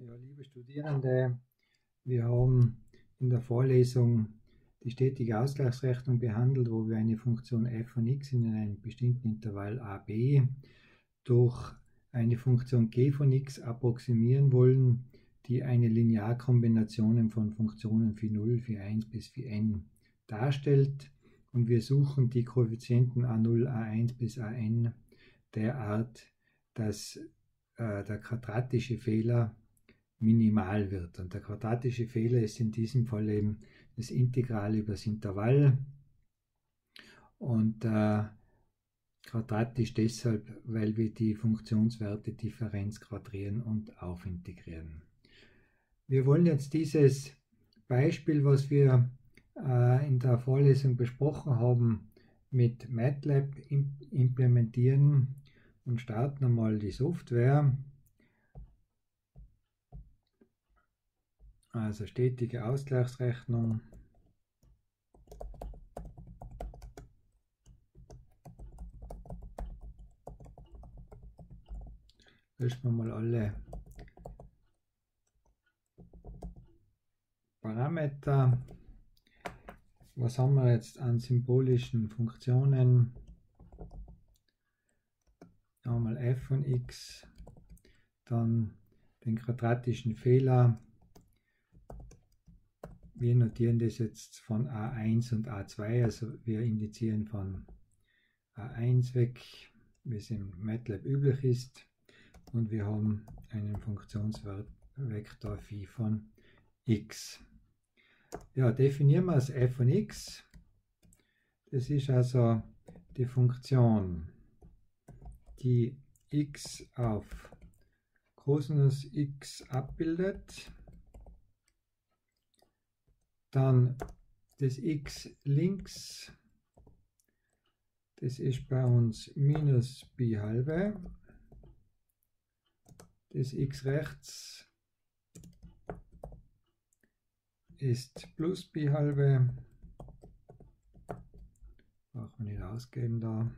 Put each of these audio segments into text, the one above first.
Ja, liebe Studierende, wir haben in der Vorlesung die stetige Ausgleichsrechnung behandelt, wo wir eine Funktion f von x in einem bestimmten Intervall a, b durch eine Funktion g von x approximieren wollen, die eine Linearkombination von Funktionen phi 0, phi 1 bis phi n darstellt. Und wir suchen die Koeffizienten a0, a1 bis an derart, dass äh, der quadratische Fehler minimal wird. Und der quadratische Fehler ist in diesem Fall eben das Integral über das Intervall. Und äh, quadratisch deshalb, weil wir die Funktionswerte Differenz quadrieren und aufintegrieren. Wir wollen jetzt dieses Beispiel, was wir äh, in der Vorlesung besprochen haben, mit MATLAB implementieren und starten einmal die Software. Also stetige Ausgleichsrechnung. Löschen wir mal alle Parameter. Was haben wir jetzt an symbolischen Funktionen? Einmal f von x, dann den quadratischen Fehler. Wir notieren das jetzt von a1 und a2, also wir indizieren von a1 weg, wie es im MATLAB üblich ist. Und wir haben einen Funktionsvektor phi von x. Ja, definieren wir als f von x. Das ist also die Funktion, die x auf Cosinus x abbildet. Dann das x links, das ist bei uns minus b halbe. Das x rechts ist plus b halbe. Brauchen wir nicht ausgeben da.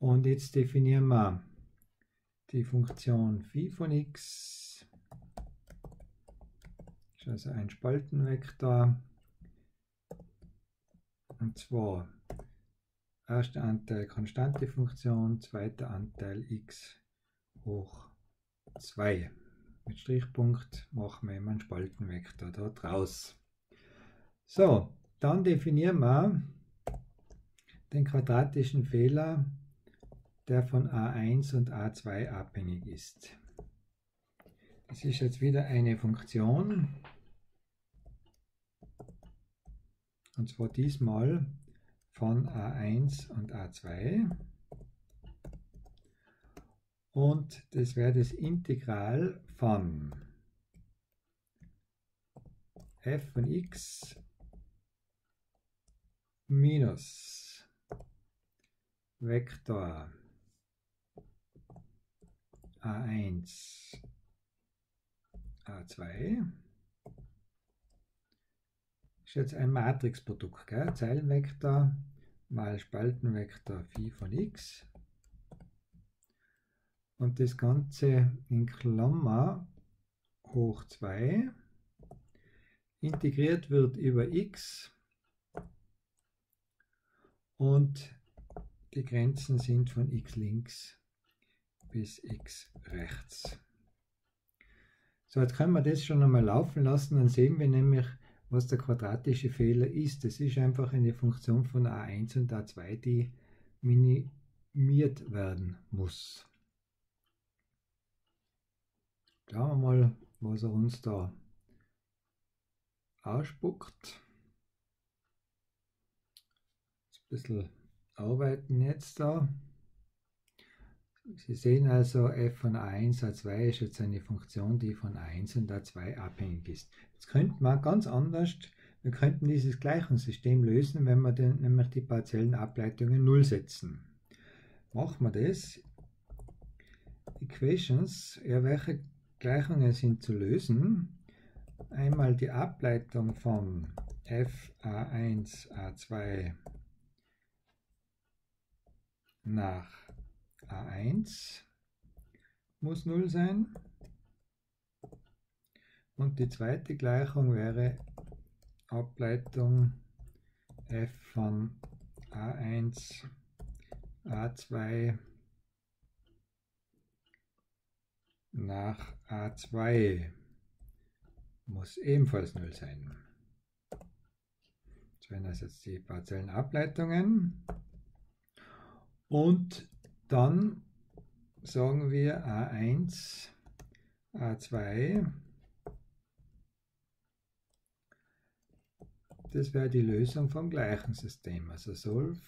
Und jetzt definieren wir die Funktion phi von x. Also ein Spaltenvektor. Und zwar erster Anteil konstante Funktion, zweiter Anteil x hoch 2. Mit Strichpunkt machen wir immer einen Spaltenvektor da draus. So, dann definieren wir den quadratischen Fehler, der von a1 und a2 abhängig ist. Das ist jetzt wieder eine Funktion. Und zwar diesmal von a1 und a2. Und das wäre das Integral von f von x minus Vektor a1 a2 ist jetzt ein Matrixprodukt, gell? Zeilenvektor mal Spaltenvektor phi von x und das Ganze in Klammer hoch 2 integriert wird über x und die Grenzen sind von x links bis x rechts. So, jetzt können wir das schon einmal laufen lassen, dann sehen wir nämlich, was der quadratische Fehler ist. Das ist einfach eine Funktion von a1 und a2, die minimiert werden muss. Schauen wir mal, was er uns da ausspuckt. Ein bisschen arbeiten jetzt da. Sie sehen also, f von a1, a2 ist jetzt eine Funktion, die von a1 und a2 abhängig ist. Jetzt könnte man ganz anders, wir könnten dieses Gleichungssystem lösen, wenn wir den, nämlich die partiellen Ableitungen 0 setzen. Machen wir das. Equations, ja, welche Gleichungen sind zu lösen. Einmal die Ableitung von f a1 a2 nach a1 muss 0 sein. Und die zweite Gleichung wäre Ableitung f von a1, a2 nach a2 muss ebenfalls 0 sein. Das wären also jetzt die partiellen Ableitungen. Und dann sagen wir a1, a2. Das wäre die Lösung vom gleichen System. Also solve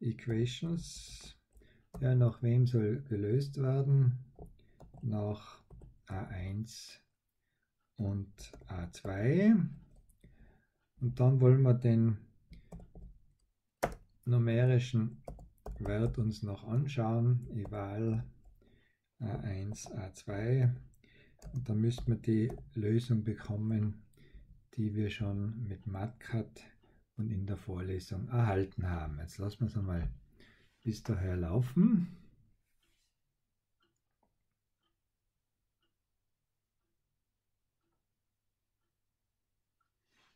equations. Ja, nach wem soll gelöst werden? Nach a1 und a2. Und dann wollen wir den numerischen Wert uns noch anschauen, eval A1, A2 und dann müssten wir die Lösung bekommen, die wir schon mit MatCat und in der Vorlesung erhalten haben. Jetzt lassen wir es einmal bis daher laufen.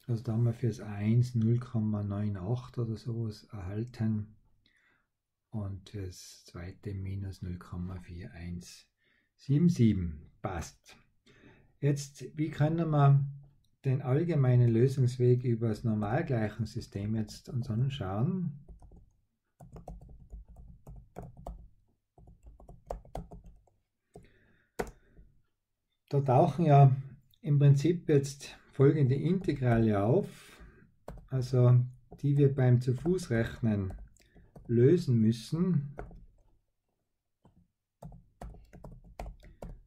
Also da haben wir fürs 1 0,98 oder sowas erhalten und das zweite minus 0,4177. Passt. Jetzt, wie können wir den allgemeinen Lösungsweg über das Normalgleichungssystem jetzt uns anschauen? Da tauchen ja im Prinzip jetzt folgende Integrale auf, also die wir beim zu Fuß rechnen lösen müssen.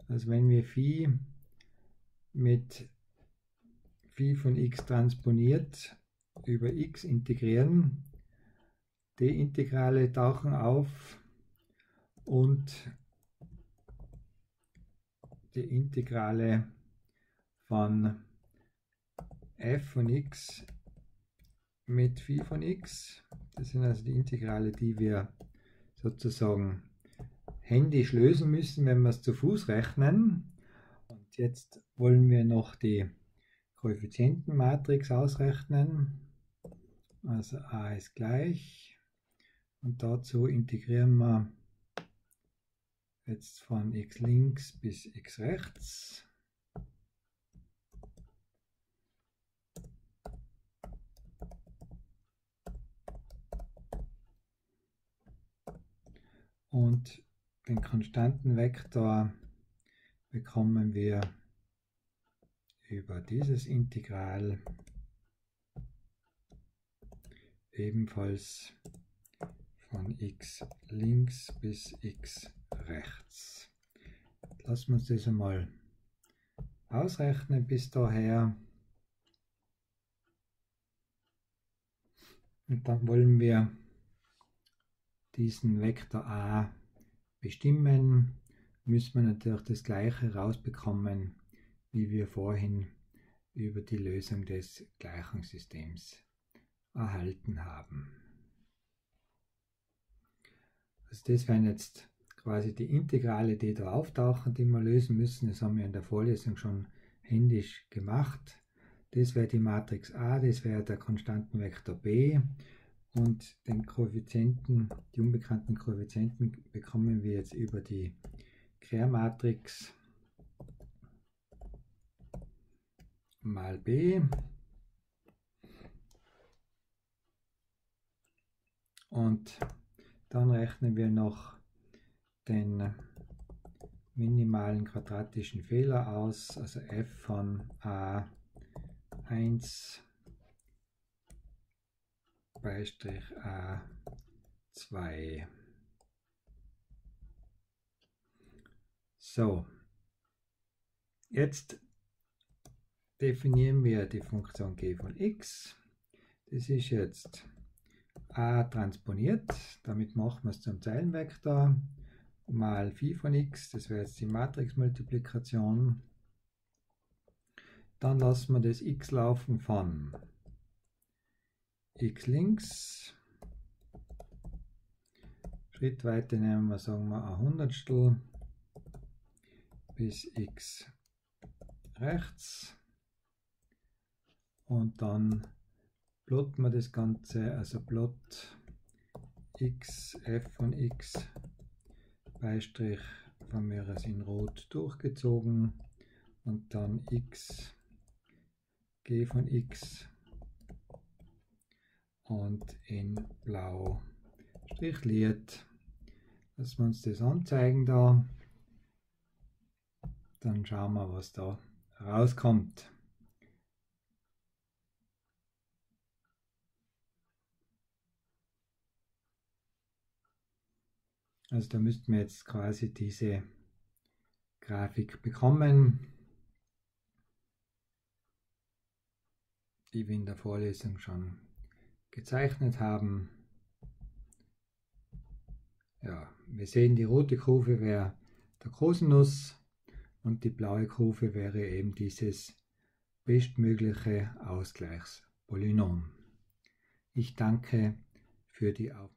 Also wenn wir Phi mit Phi von x transponiert über x integrieren, die Integrale tauchen auf und die Integrale von f von x mit Phi von x. Das sind also die Integrale, die wir sozusagen händisch lösen müssen, wenn wir es zu Fuß rechnen. Und jetzt wollen wir noch die Koeffizientenmatrix ausrechnen. Also a ist gleich. Und dazu integrieren wir jetzt von x links bis x rechts. Und den konstanten Vektor bekommen wir über dieses Integral ebenfalls von x links bis x rechts. Lassen wir uns das einmal ausrechnen bis daher. Und dann wollen wir diesen Vektor a bestimmen, müssen wir natürlich das gleiche rausbekommen, wie wir vorhin über die Lösung des Gleichungssystems erhalten haben. Also das wären jetzt quasi die Integrale, die da auftauchen, die wir lösen müssen. Das haben wir in der Vorlesung schon händisch gemacht. Das wäre die Matrix A, das wäre der Konstantenvektor B und den Koeffizienten, die unbekannten Koeffizienten bekommen wir jetzt über die Quermatrix mal b. Und dann rechnen wir noch den minimalen quadratischen Fehler aus, also f von a1 Beistrich A2. So, jetzt definieren wir die Funktion g von x. Das ist jetzt a transponiert, damit machen wir es zum Zeilenvektor, mal phi von x, das wäre jetzt die Matrixmultiplikation. Dann lassen wir das x laufen von x links, Schrittweite nehmen wir, sagen wir, ein Hundertstel bis x rechts. Und dann plotten wir das Ganze, also plot x, f von x, Beistrich von mir aus in rot durchgezogen. Und dann x, g von x und in blau strichliert. Lassen wir uns das anzeigen da. Dann schauen wir, was da rauskommt. Also da müssten wir jetzt quasi diese Grafik bekommen, die wir in der Vorlesung schon gezeichnet haben. Ja, wir sehen, die rote Kurve wäre der Kosinus und die blaue Kurve wäre eben dieses bestmögliche Ausgleichspolynom. Ich danke für die Aufmerksamkeit.